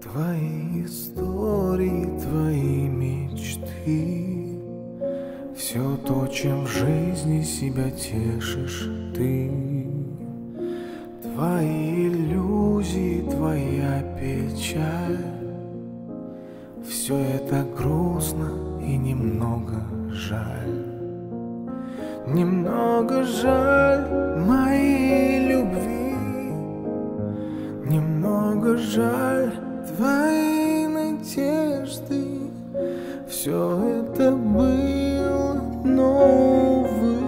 Твои истории, твои мечты. Все то, чем в жизни себя тешишь ты. Твои иллюзии, твоя печаль. Все это грустно и немного жаль. Немного жаль моей любви. Немного жаль твоей надежды. Все это было, но, увы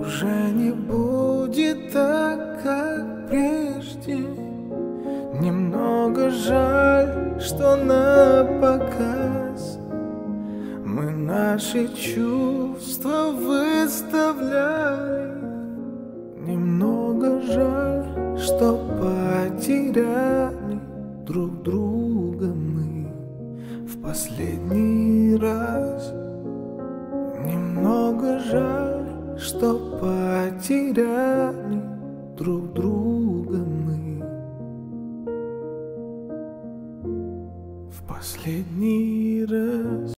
Уже не будет так, как прежде. Немного жаль, что на показ. Мы наши чувства выставляли. Немного жаль, что потеряли друг друга мы в последний раз. Немного жаль, что потеряли друг друга мы в последний раз.